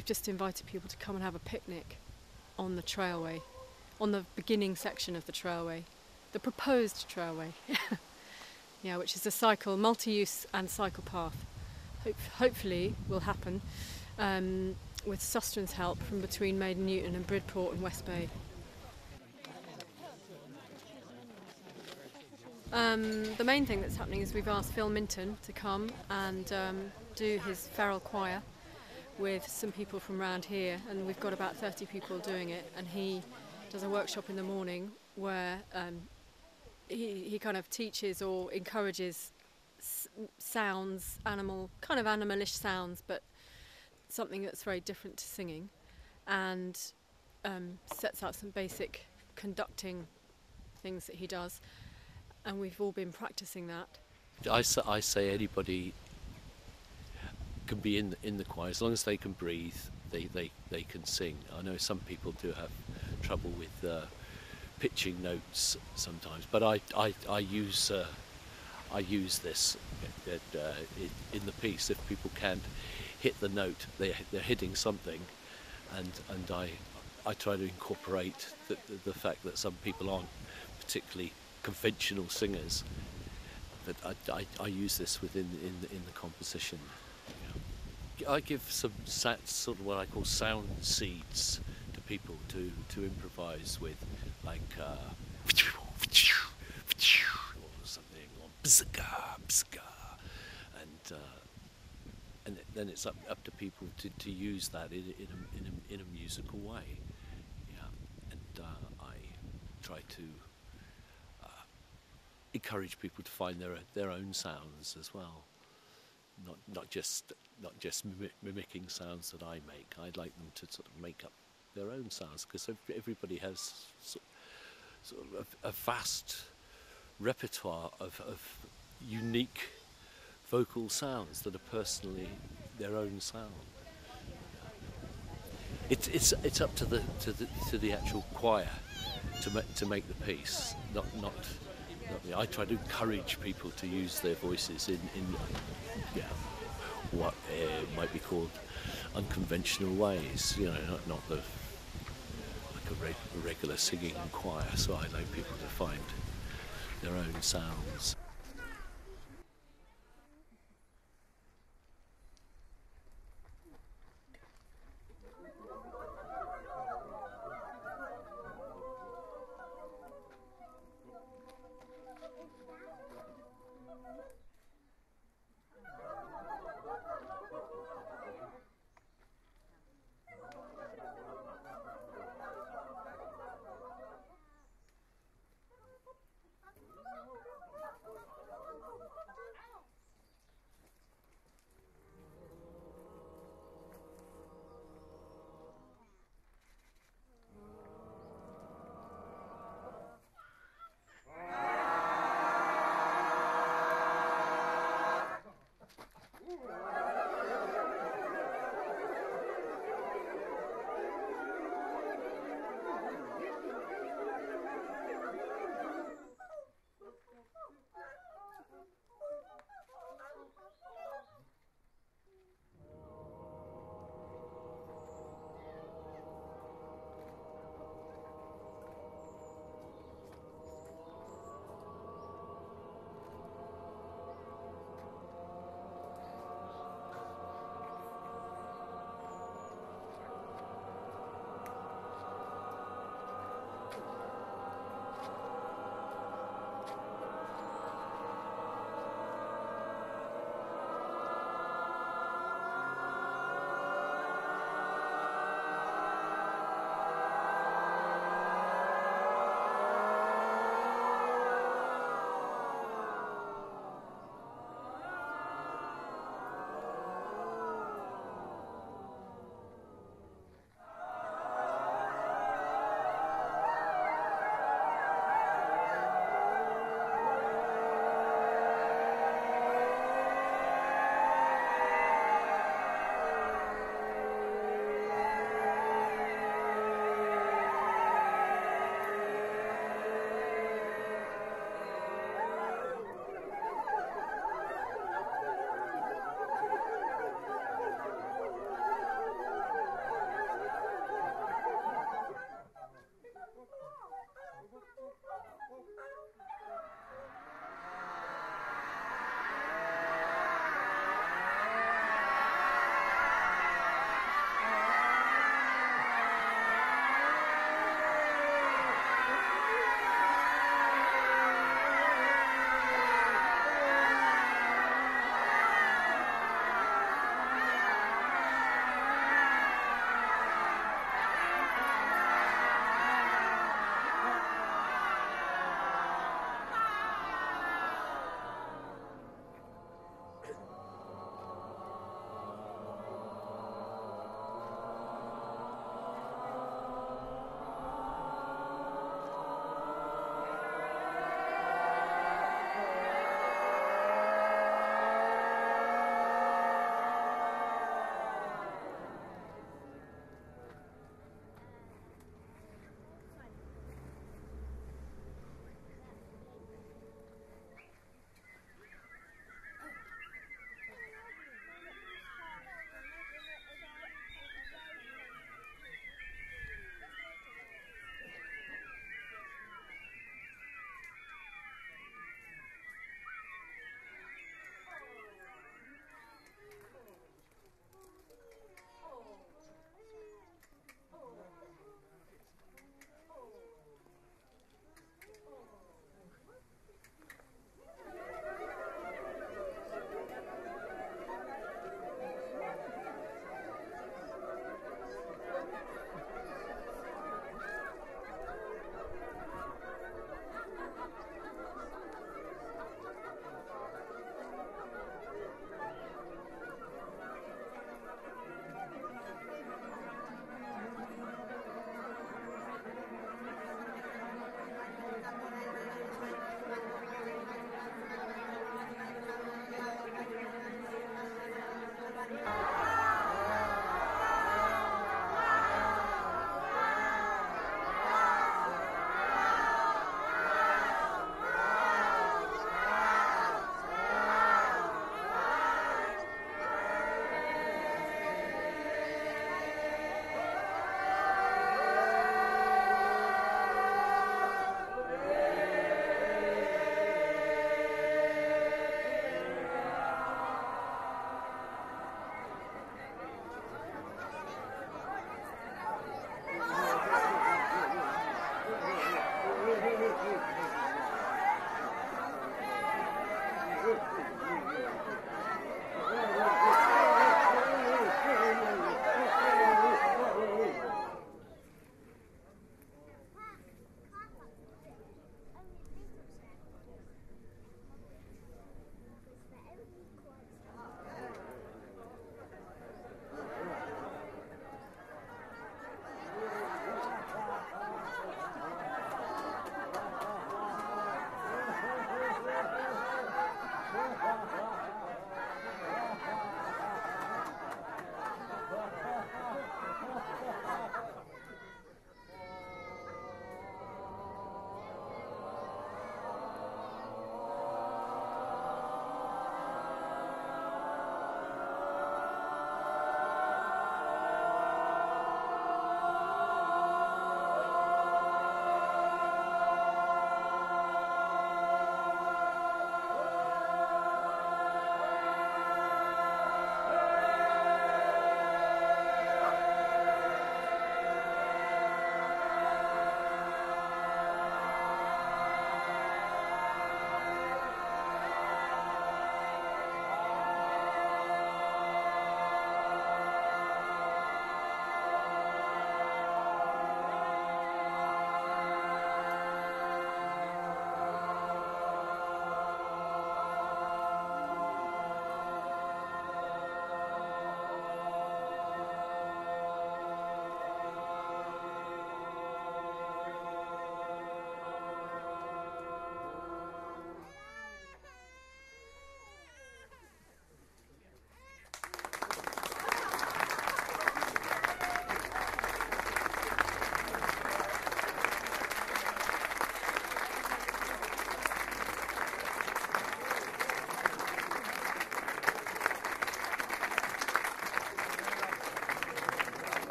we've just invited people to come and have a picnic on the trailway, on the beginning section of the trailway, the proposed trailway. yeah, which is a cycle, multi-use and cycle path. Hope, hopefully will happen um, with Sustrans' help from between Maiden Newton and Bridport and West Bay. Um, the main thing that's happening is we've asked Phil Minton to come and um, do his feral choir with some people from around here, and we've got about 30 people doing it. And he does a workshop in the morning where um, he, he kind of teaches or encourages s- sounds, animal, kind of animalish sounds, but something that's very different to singing, and um, sets out some basic conducting things that he does and we've all been practicing that. I I say anybody can be in in the choir as long as they can breathe. They, they, they can sing. I know some people do have trouble with uh, pitching notes sometimes, but I, I, I use uh, I use this uh, in the piece. If people can't hit the note, they, they're hitting something, and and I I try to incorporate the, the, fact that some people aren't particularly conventional singers. But I, I, I use this within in in the composition. I give some sort of what I call sound seeds to people to, to improvise with, like uh, or something, or bzka, bzka, and uh, and then it's up, up to people to, to use that in, in, a, in, a, in a musical way. Yeah, and uh, I try to encourage people to find their their own sounds as well. Not not just not just mimicking sounds that I make. I'd like them to sort of make up their own sounds because everybody has sort, sort of a, a, vast repertoire of, of unique vocal sounds that are personally their own sound. It's it's it's up to the to the to the actual choir to make to make the piece, not not I try to encourage people to use their voices in, in yeah, what uh, might be called unconventional ways. You know, not, not the like a, reg- regular singing choir. So I like people to find their own sounds. Ooh.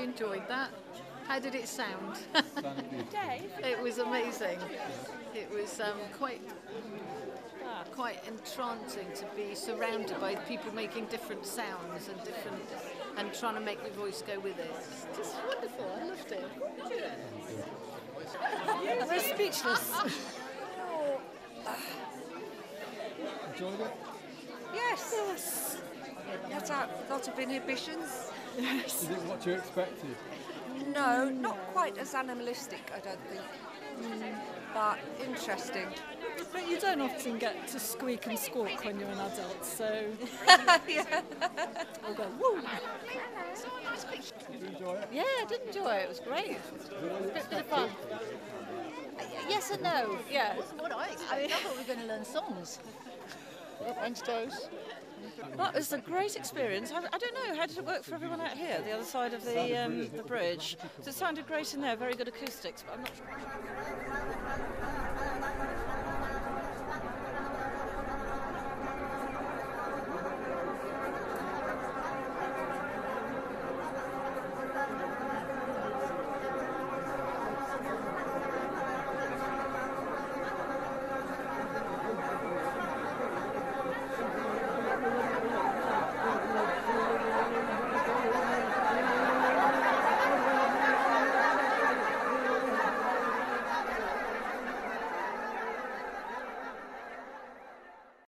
Thoroughly enjoyed that. How did it sound? It was amazing. It was um, quite quite entrancing to be surrounded by people making different sounds and different and trying to make your voice go with it. It's just wonderful. I loved it. We're speechless. Enjoyed it? Yes. Let out a lot of inhibitions. Is it what you expected? No, not quite as animalistic, I don't think. Mm, but interesting. But you don't often get to squeak and squawk when you're an adult, so yeah. we'll go, woo! Did you enjoy it? Yeah, I did enjoy it. It was great. it was Bit, bit of fun. Yes and no. Yeah. It wasn't What I expect. I thought we were going to learn songs. Thanks, Toes. That was a great experience. I, I don't know, how did it work for everyone out here, the other side of the, um, the bridge? It sounded great in there, very good acoustics, but I'm not sure.